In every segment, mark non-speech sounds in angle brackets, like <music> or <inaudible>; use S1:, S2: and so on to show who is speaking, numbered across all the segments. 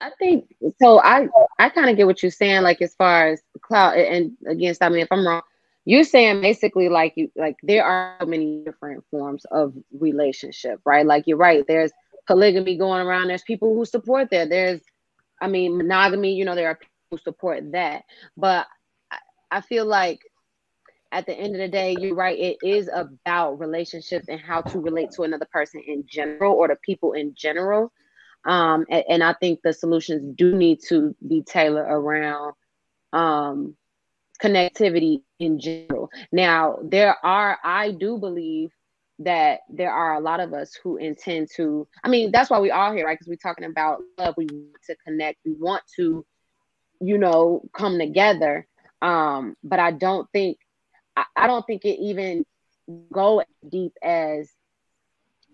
S1: I think so. I I kind of get what you're saying, like as far as cloud and again, stop me if I'm wrong. You're saying basically like you like there are many different forms of relationship, right? Like you're right. There's polygamy going around. There's people who support that. There's, I mean, monogamy. You know, there are people who support that. But I, I feel like at the end of the day, you're right. It is about relationships and how to relate to another person in general or to people in general. Um, and, and, I think the solutions do need to be tailored around um, connectivity in general. Now, there are, I do believe that there are a lot of us who intend to, I mean, that's why we all here, right? Because we're talking about love. We want to connect. We want to, you know, come together. Um, but I don't think, I, I don't think it even go as deep as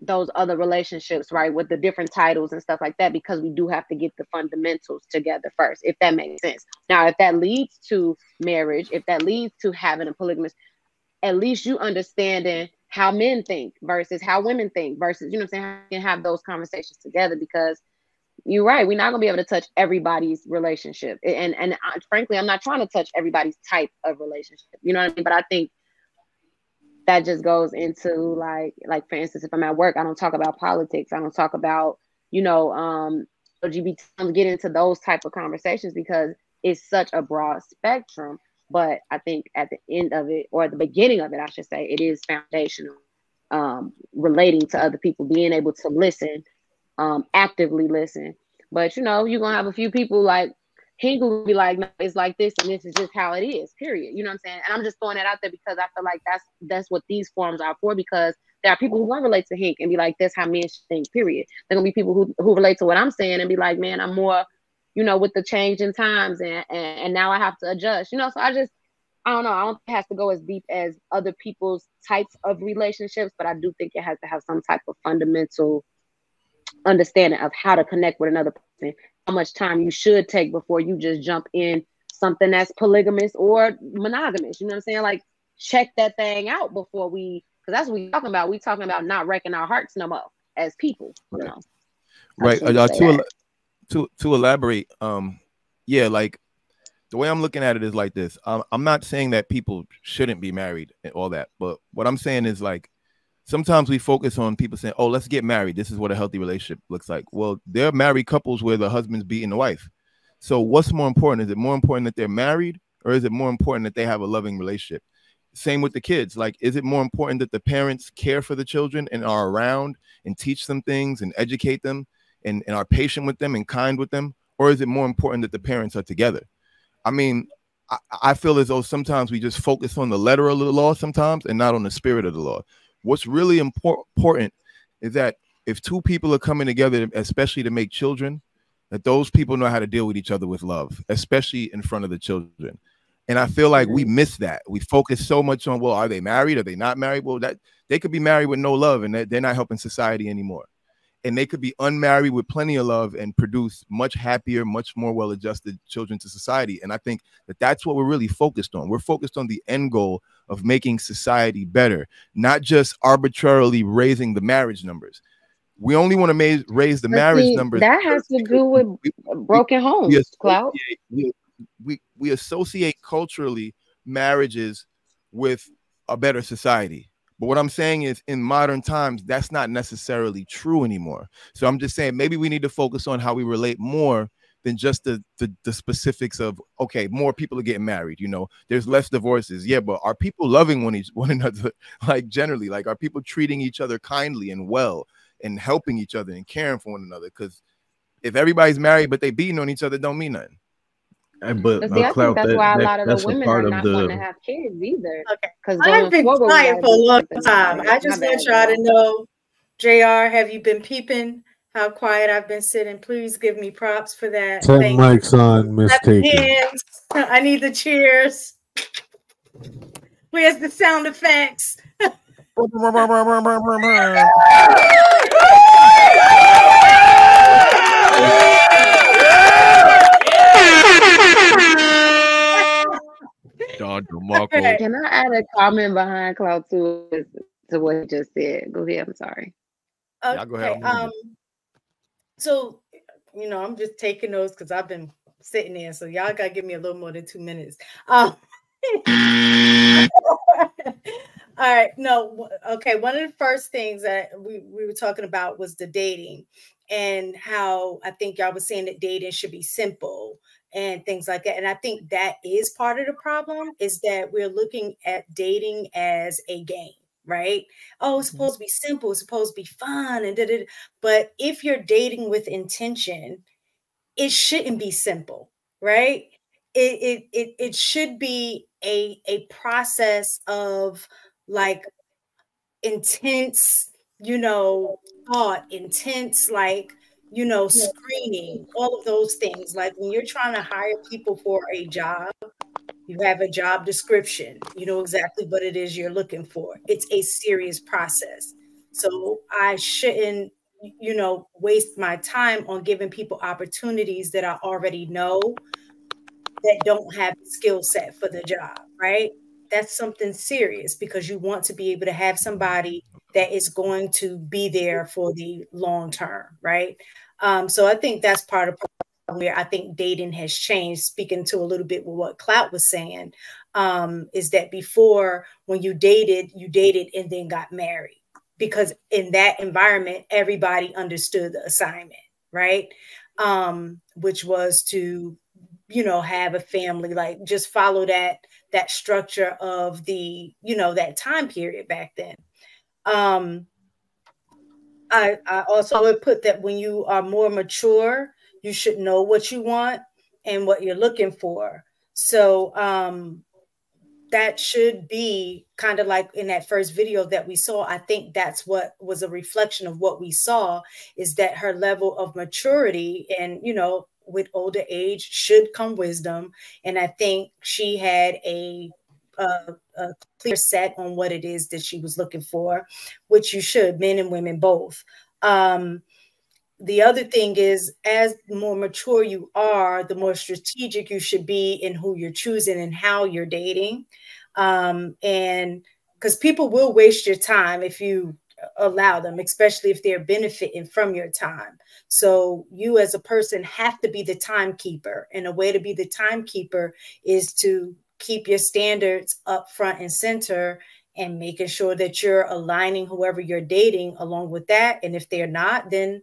S1: those other relationships, right, with the different titles and stuff like that, because we do have to get the fundamentals together first, if that makes sense. Now, if that leads to marriage, if that leads to having a polygamous, at least you understanding how men think versus how women think versus, you know I'm saying, how you can have those conversations together because you're right. We're not gonna be able to touch everybody's relationship, and and I, frankly, I'm not trying to touch everybody's type of relationship. You know what I mean? But I think that just goes into like like for instance if i'm at work i don't talk about politics. I don't talk about you know um lgbt get into those type of conversations because it's such a broad spectrum. But i think at the end of it or at the beginning of it i should say it is foundational um relating to other people being able to listen um actively listen. But you know you're gonna have a few people like he would be like, no, it's like this, and this is just how it is. Period. You know what I'm saying? And I'm just throwing that out there because I feel like that's that's what these forums are for. Because there are people who won't relate to Hank and be like, that's how men should think. Period. There gonna be people who who relate to what I'm saying and be like, man, I'm more, you know, with the change in times, and and, and now I have to adjust. You know, so I just I don't know. I don't think it has to go as deep as other people's types of relationships, but I do think it has to have some type of fundamental understanding of how to connect with another person much time you should take before you just jump in something that's polygamous or monogamous. You know what I'm saying? Like check that thing out before we, because that's what we're talking about. We're talking about not wrecking our hearts no more as people. You know.
S2: Right. Uh, to to to elaborate, um, yeah, like the way I'm looking at it is like this. Um, I'm not saying that people shouldn't be married and all that, but what I'm saying is like sometimes we focus on people saying, "Oh, let's get married. This is what a healthy relationship looks like." Well, there are married couples where the husband's beating the wife. So, what's more important? Is it more important that they're married, or is it more important that they have a loving relationship? Same with the kids. Like, is it more important that the parents care for the children and are around and teach them things and educate them and, and are patient with them and kind with them, or is it more important that the parents are together? I mean, I, I feel as though sometimes we just focus on the letter of the law sometimes and not on the spirit of the law what's really important is that if two people are coming together, especially to make children, that those people know how to deal with each other with love, especially in front of the children. And I feel like we mm-hmm. miss that. We focus so much on, well, are they married? Are they not married? Well, that they could be married with no love and they're not helping society anymore and they could be unmarried with plenty of love and produce much happier, much more well-adjusted children to society. And I think that that's what we're really focused on. We're focused on the end goal of making society better, not just arbitrarily raising the marriage numbers. We only want to raise the but marriage see, numbers.
S1: That has to do with we, broken we, homes, Clout.
S2: We, we, we associate culturally marriages with a better society but what I'm saying is, in modern times, that's not necessarily true anymore. So I'm just saying maybe we need to focus on how we relate more than just the, the, the specifics of okay, more people are getting married. You know, there's less divorces. Yeah, but are people loving one each <laughs> one another? Like generally, like are people treating each other kindly and well and helping each other and caring for one another? Because if everybody's married but they beating on each other, don't mean nothing.
S1: But, but see, I think that's that, why a lot of the women are not the... want to have kids either. Okay,
S3: because I've been quiet for a long time. I just want y'all to know, Jr. Have you been peeping? How quiet I've been sitting. Please give me props for that.
S4: Ten Thank mics you. on, Miss
S3: I need the cheers. Where's the sound effects?
S2: Don <laughs> DeMarco.
S1: Can I add a comment behind Cloud to to what he just said? Go ahead. I'm sorry.
S3: Okay. Yeah, go ahead. Um, so you know, I'm just taking those because I've been sitting there. So y'all gotta give me a little more than two minutes. <laughs> Um, <laughs> all right, no, okay. One of the first things that we, we were talking about was the dating and how I think y'all was saying that dating should be simple and things like that. And I think that is part of the problem is that we're looking at dating as a game right? Oh, it's mm-hmm. supposed to be simple, it's supposed to be fun, and did da. but if you're dating with intention, it shouldn't be simple, right? It it it, it should be a a process of like intense, you know, thought, intense, like you know, screening, all of those things. Like when you're trying to hire people for a job, you have a job description, you know exactly what it is you're looking for. It's a serious process. So I shouldn't, you know, waste my time on giving people opportunities that I already know that don't have the skill set for the job, right? That's something serious because you want to be able to have somebody that is going to be there for the long term, right? Um, so I think that's part of where I think dating has changed, speaking to a little bit with what Clout was saying, um, is that before when you dated, you dated and then got married. Because in that environment, everybody understood the assignment, right? Um, which was to, you know, have a family, like just follow that that structure of the, you know, that time period back then. Um, I, I also would put that when you are more mature, you should know what you want and what you're looking for. So um, that should be kind of like in that first video that we saw. I think that's what was a reflection of what we saw is that her level of maturity and, you know, with older age should come wisdom. And I think she had a a, a, clear set on what it is that she was looking for, which you should, men and women both. Um, the other thing is as more mature you are the more strategic you should be in who you're choosing and how you're dating. Um, and because people will waste your time if you allow them especially if they're benefiting from your time. So you as a person have to be the timekeeper and a way to be the timekeeper is to keep your standards up front and center and making sure that you're aligning whoever you're dating along with that. And if they're not then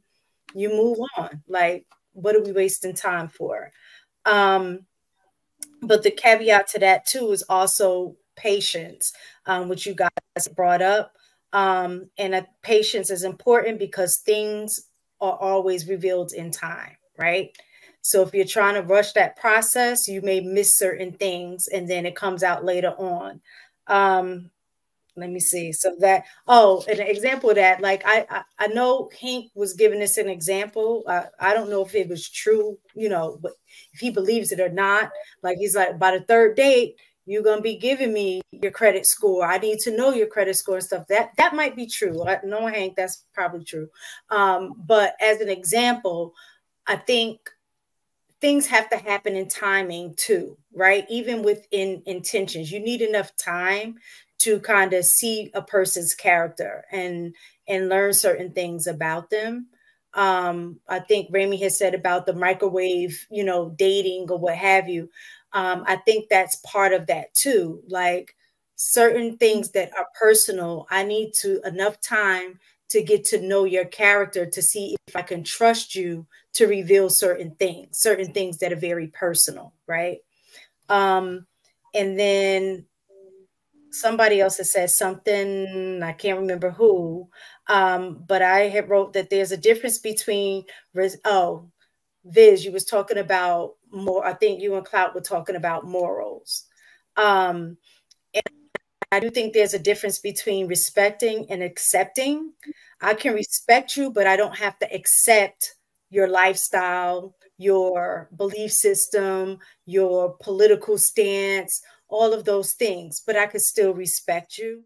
S3: you move on. Like, what are we wasting time for? Um, but the caveat to that too is also patience, um, which you guys brought up. Um, and uh, patience is important because things are always revealed in time, right? So if you're trying to rush that process, you may miss certain things and then it comes out later on. Um, let me see. So that oh, an example of that, like I I, I know Hank was giving us an example. Uh, I don't know if it was true, you know, but if he believes it or not. Like he's like, by the third date, you're gonna be giving me your credit score. I need to know your credit score and stuff. That that might be true. I Hank, that's probably true. Um, but as an example, I think things have to happen in timing too, right? Even within intentions, you need enough time to kind of see a person's character and and learn certain things about them. Um, I think Rami has said about the microwave, you know, dating or what have you. Um, I think that's part of that too. Like certain things that are personal, I need to enough time to get to know your character to see if I can trust you to reveal certain things, certain things that are very personal, right? Um, and then somebody else has said something i can't remember who um, but i had wrote that there's a difference between oh viz you was talking about more i think you and clout were talking about morals. Um, and i do think there's a difference between respecting and accepting. I can respect you but i don't have to accept your lifestyle your belief system your political stance all of those things, but I could still respect you.